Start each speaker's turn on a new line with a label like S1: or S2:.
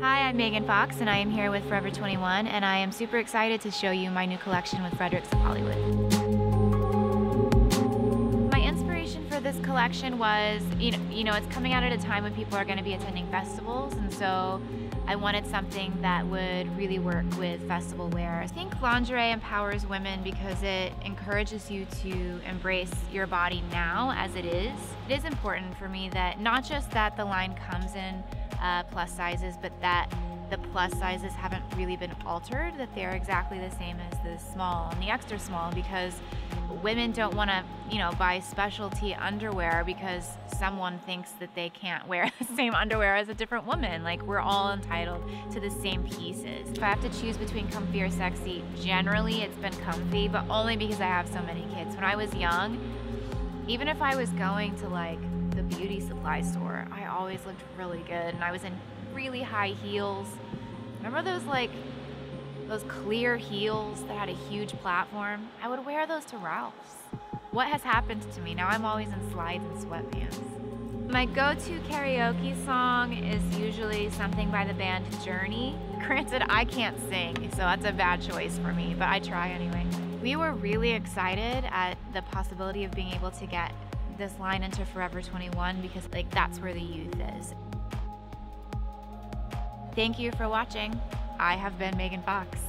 S1: Hi, I'm Megan Fox, and I am here with Forever 21, and I am super excited to show you my new collection with Fredericks of Hollywood. My inspiration for this collection was, you know, you know, it's coming out at a time when people are going to be attending festivals, and so I wanted something that would really work with festival wear. I think lingerie empowers women because it encourages you to embrace your body now as it is. It is important for me that not just that the line comes in uh, plus sizes, but that the plus sizes haven't really been altered, that they're exactly the same as the small and the extra small because women don't want to, you know, buy specialty underwear because someone thinks that they can't wear the same underwear as a different woman. Like we're all entitled to the same pieces. If I have to choose between comfy or sexy, generally it's been comfy, but only because I have so many kids. When I was young, even if I was going to like the beauty supply store, I always looked really good and I was in really high heels. Remember those like those clear heels that had a huge platform? I would wear those to Ralph's. What has happened to me? Now I'm always in slides and sweatpants. My go-to karaoke song is usually something by the band Journey. Granted, I can't sing, so that's a bad choice for me, but I try anyway. We were really excited at the possibility of being able to get this line into Forever 21 because like that's where the youth is. Thank you for watching. I have been Megan Fox.